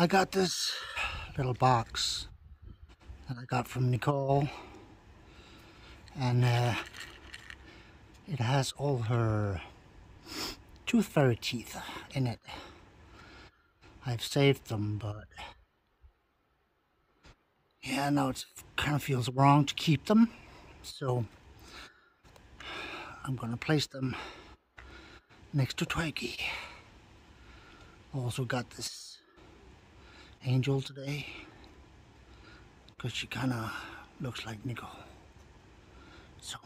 I got this little box that I got from Nicole and uh, it has all her tooth fairy teeth in it. I've saved them but yeah now it kind of feels wrong to keep them so I'm gonna place them next to Twiggy. Also got this angel today because she kind of looks like Nicole. So